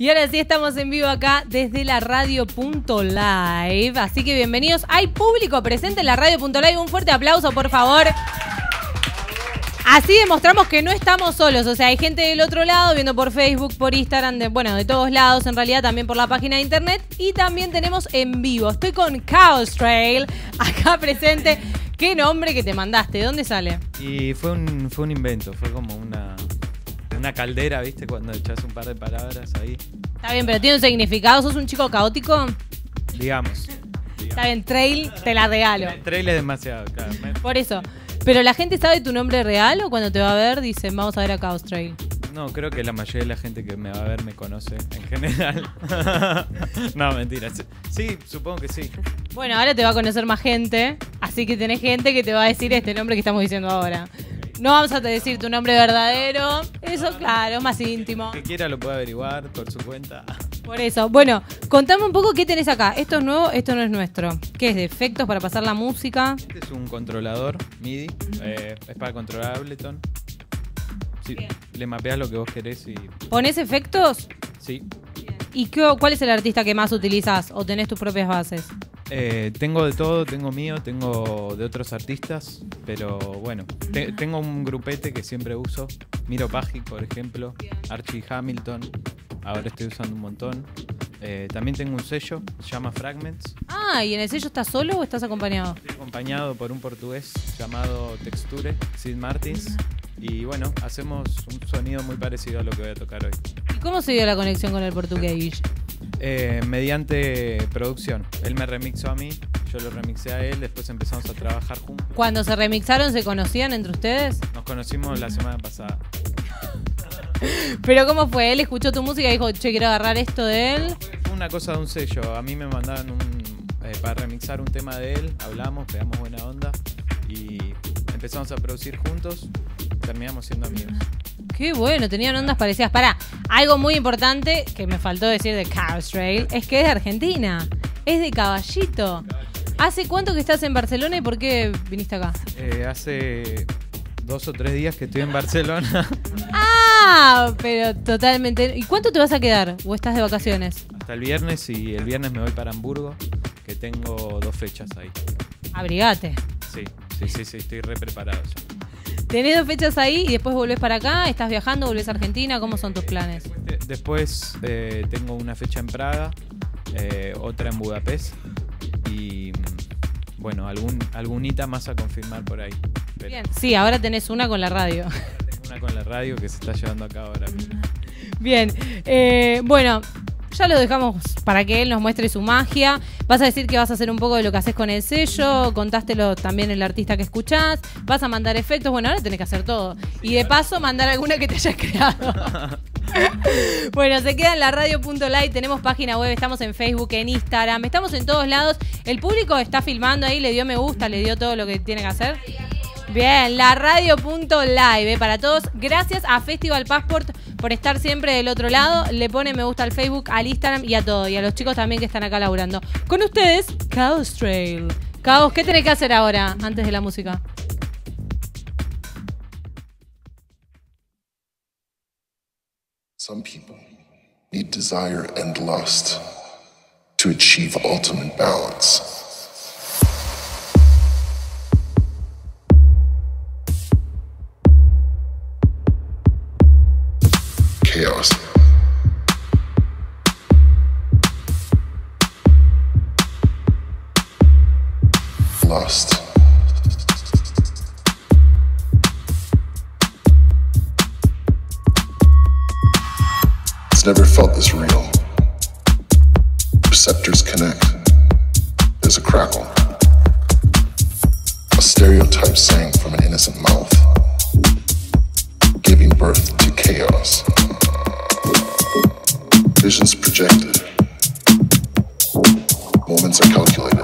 Y ahora sí estamos en vivo acá desde la radio.live. Así que bienvenidos. Hay público presente en la radio.live. Un fuerte aplauso, por favor. Así demostramos que no estamos solos. O sea, hay gente del otro lado viendo por Facebook, por Instagram, bueno, de todos lados, en realidad también por la página de internet. Y también tenemos en vivo. Estoy con Chaos Trail, acá presente. ¿Qué nombre que te mandaste? ¿De dónde sale? Y fue un, fue un invento, fue como una, una caldera, ¿viste? Cuando echas un par de palabras ahí. Está bien, pero tiene un significado. ¿Sos un chico caótico? Digamos. Está bien, Trail, te la regalo. El trail es demasiado, claro. Por eso. ¿Pero la gente sabe tu nombre real o cuando te va a ver dicen vamos a ver a Chaos Trail? No, creo que la mayoría de la gente que me va a ver me conoce en general. no, mentira. Sí, supongo que sí. Bueno, ahora te va a conocer más gente, así que tenés gente que te va a decir este nombre que estamos diciendo ahora. No vamos a decir tu nombre verdadero, eso claro, más íntimo. Que quiera lo puede averiguar por su cuenta. Por eso, bueno, contame un poco qué tenés acá. Esto es nuevo, esto no es nuestro. ¿Qué es de efectos para pasar la música? Este es un controlador MIDI. eh, es para controlar Ableton. Sí, le mapeas lo que vos querés y. ¿Ponés efectos? Sí. ¿Y qué, cuál es el artista que más utilizas o tenés tus propias bases? Eh, tengo de todo, tengo mío, tengo de otros artistas, pero bueno, te- tengo un grupete que siempre uso. Miro Pagic, por ejemplo, Archie Hamilton, ahora estoy usando un montón. Eh, también tengo un sello, se llama Fragments, Ah, ¿y en el sello estás solo o estás acompañado? estoy acompañado por un portugués llamado Texture, Sid Martins, y bueno, hacemos un sonido muy parecido a lo que voy a tocar hoy. ¿Y cómo se dio la conexión con el portugués? Eh, mediante producción, él me remixó a mí, yo lo remixé a él, después empezamos a trabajar juntos. Cuando se remixaron, ¿se conocían entre ustedes? Nos conocimos la semana pasada. Pero ¿cómo fue? Él escuchó tu música y dijo, che, quiero agarrar esto de él. Fue una cosa de un sello. A mí me mandaban un, eh, para remixar un tema de él. Hablamos, pegamos buena onda y empezamos a producir juntos. Terminamos siendo amigos. Qué bueno, tenían ondas parecidas. Pará, algo muy importante que me faltó decir de Chaos Trail es que es de Argentina. Es de Caballito. ¿Hace cuánto que estás en Barcelona y por qué viniste acá? Eh, hace dos o tres días que estoy en Barcelona. Ah, pero totalmente. ¿Y cuánto te vas a quedar? ¿O estás de vacaciones? hasta el viernes y el viernes me voy para Hamburgo, que tengo dos fechas ahí. Abrigate. Sí, sí, sí, sí, estoy re preparado ya. Tenés dos fechas ahí y después volvés para acá, estás viajando, volvés a Argentina, ¿cómo son tus planes? De- después eh, tengo una fecha en Praga, eh, otra en Budapest y mm, bueno, algún, algunita más a confirmar por ahí. Pero Bien. Sí, ahora tenés una con la radio. tengo una con la radio que se está llevando a cabo ahora mismo. Bien, eh, bueno, ya lo dejamos para que él nos muestre su magia. Vas a decir que vas a hacer un poco de lo que haces con el sello, contástelo también el artista que escuchás, vas a mandar efectos, bueno, ahora tenés que hacer todo. Y de paso mandar alguna que te hayas creado. bueno, se queda en la radio.live, tenemos página web, estamos en Facebook, en Instagram, estamos en todos lados. El público está filmando ahí, le dio me gusta, le dio todo lo que tiene que hacer. Bien, la radio.live eh, para todos. Gracias a Festival Passport por estar siempre del otro lado. Le pone me gusta al Facebook, al Instagram y a todo. Y a los chicos también que están acá laburando. Con ustedes, Chaos Trail. Chaos, ¿qué tenés que hacer ahora antes de la música? Some people need desire and lust to achieve ultimate balance. Chaos. It's never felt this real. Receptors connect. There's a crackle. A stereotype sang from an innocent mouth, giving birth to chaos. Visions projected. Moments are calculated.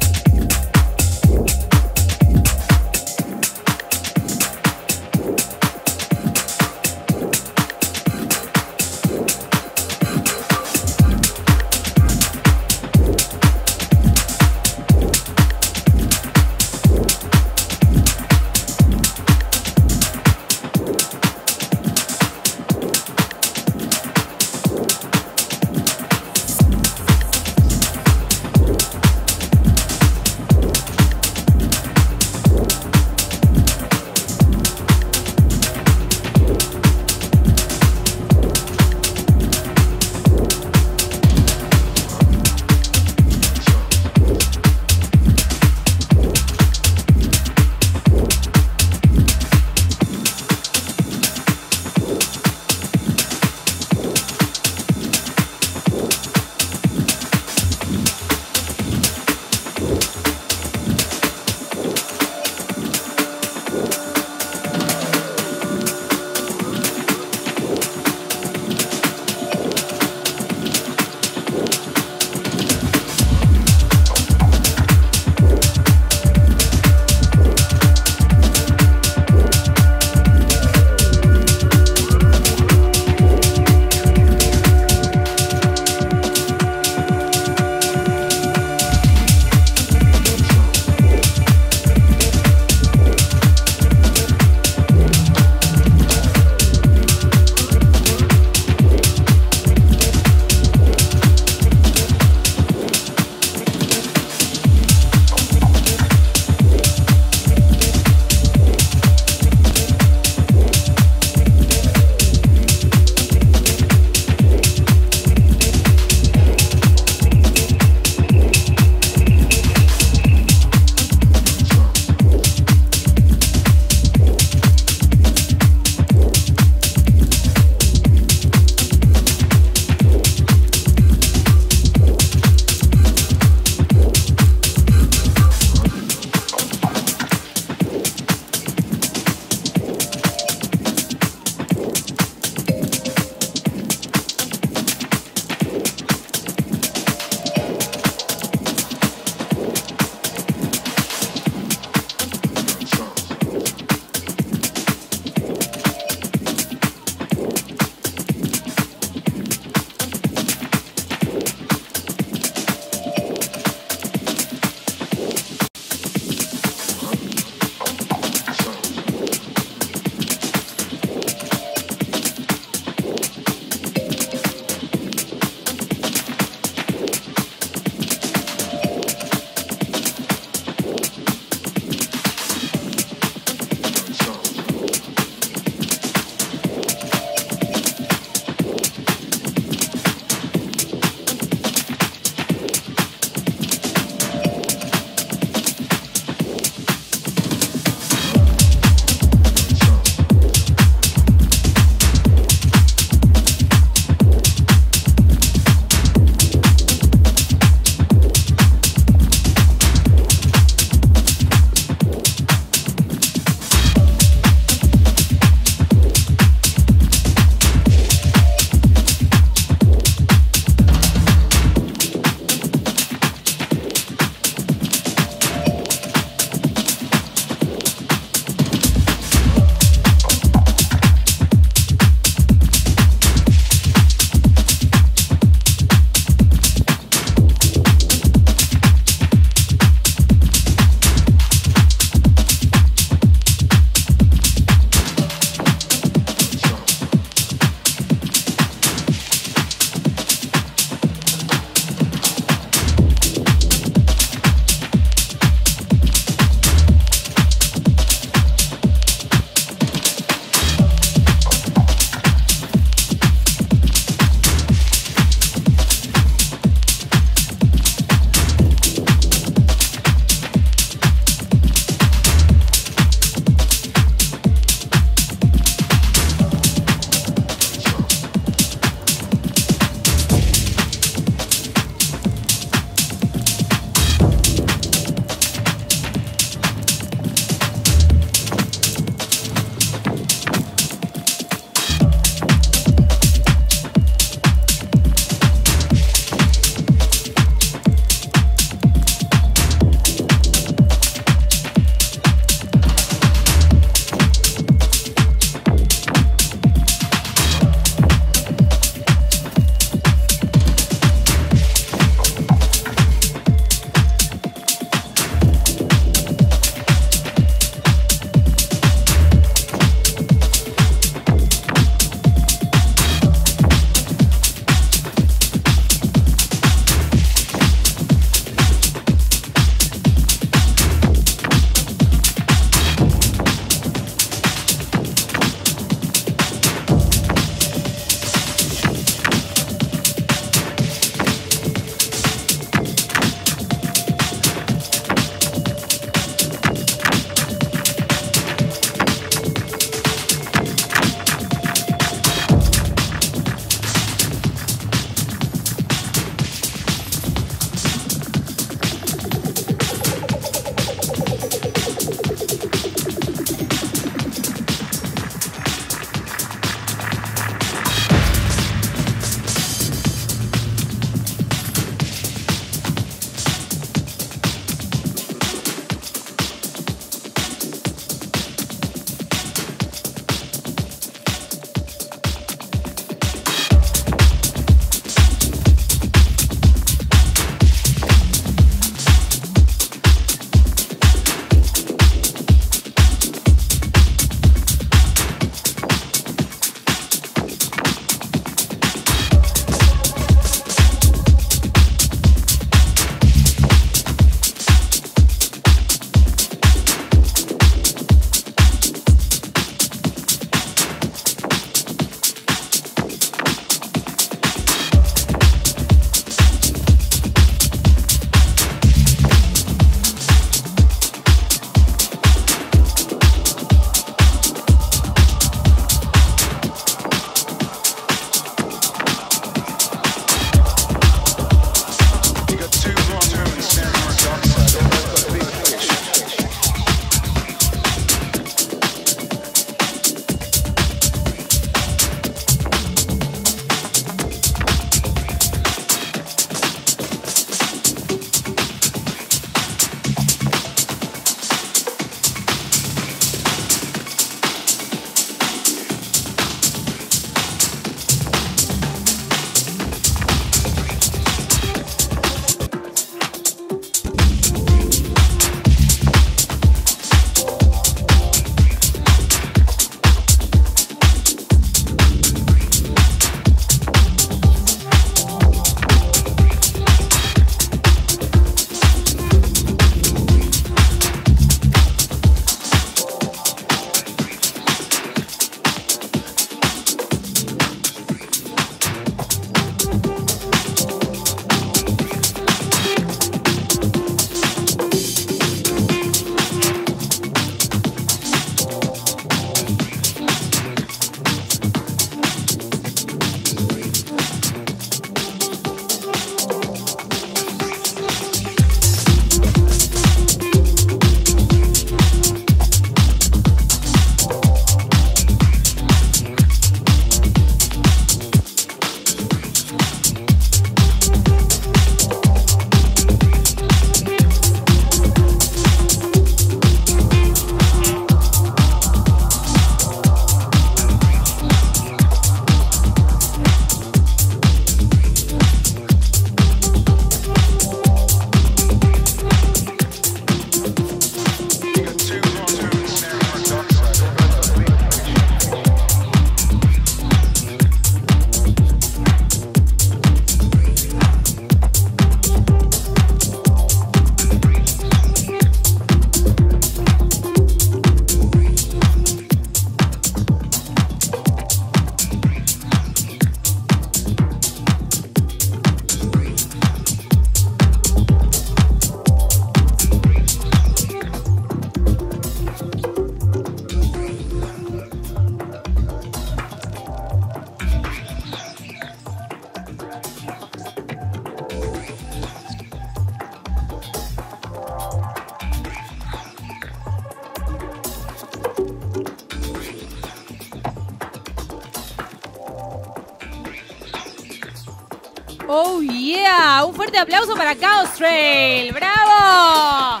Aplauso para Chaos Trail, bravo.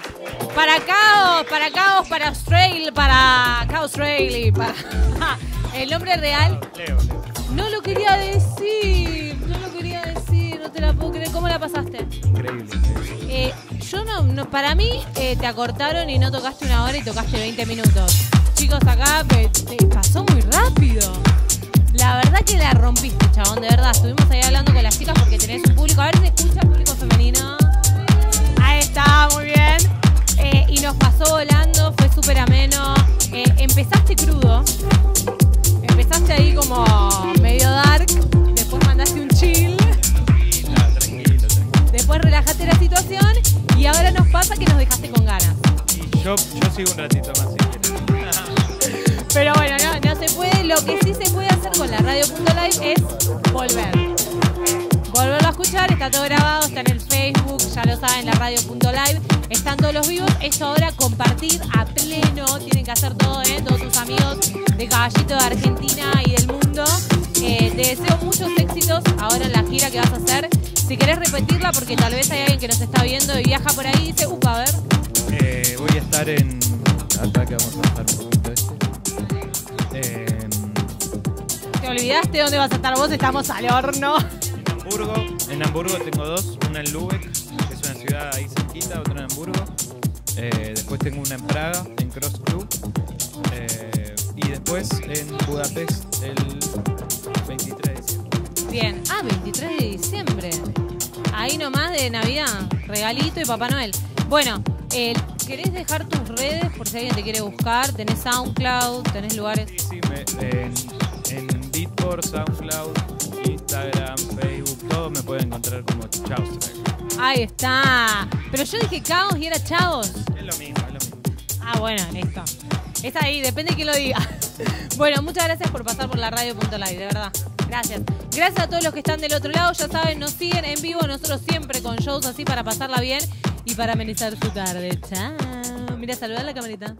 Para Chaos, para Chaos, para Trail, para Chaos Trail y para el nombre real. Leo. No lo quería decir, no lo quería decir, no te la puedo creer. ¿Cómo la pasaste? Increíble. Eh, yo no, no- para mí eh, te acortaron y no tocaste una hora y tocaste 20 minutos. Chicos, acá pe- te pasó muy rápido. La verdad que la rompiste, chabón, de verdad. Estuvimos ahí hablando con las chicas porque tenés un público. A ver si escucha pasó volando, fue súper ameno. Eh, empezaste crudo. Empezaste ahí como medio dark. Después mandaste un chill. Nada, tranquilo, tranquilo. Después relajaste la situación. Y ahora nos pasa que nos dejaste con ganas. Y yo, yo sigo un ratito más quieres. Pero bueno, no, no se puede. Lo que sí se puede hacer con la radio.live es volver. Volverlo a escuchar, está todo grabado, está en el Facebook, ya lo saben, la radio.live. Están todos los vivos. Esto ahora compartir a pleno. Tienen que hacer todo, ¿eh? Todos tus amigos de Caballito de Argentina y del mundo. Eh, te deseo muchos éxitos ahora en la gira que vas a hacer. Si querés repetirla, porque tal vez hay alguien que nos está viendo y viaja por ahí y dice, upa, a ver. Eh, voy a estar en. Acá que vamos a estar un este. En, ¿Te olvidaste dónde vas a estar vos? Estamos al horno. En Hamburgo. En Hamburgo tengo dos. Una en Lübeck, que es una ciudad ahí cerquita, otra en Hamburgo. Eh, después tengo una en Praga, en Cross Club. Eh, y después en Budapest el 23 de diciembre. Bien. Ah, 23 de diciembre. Ahí nomás de Navidad. Regalito y Papá Noel. Bueno, eh, ¿querés dejar tus redes por si alguien te quiere buscar? ¿Tenés SoundCloud? ¿Tenés lugares? Sí, sí, me- en, en Beatport, SoundCloud, Instagram, Me pueden encontrar como Chaos Track. Ahí está. Pero yo dije caos y era chavos. Es lo mismo, es lo mismo. Ah, bueno, listo. Es ahí, depende de quién lo diga. Bueno, muchas gracias por pasar por la radio.live, de verdad. Gracias. Gracias a todos los que están del otro lado. Ya saben, nos siguen en vivo. Nosotros siempre con shows así para pasarla bien y para amenizar su tarde. Chao. Mira, saludar la camarita.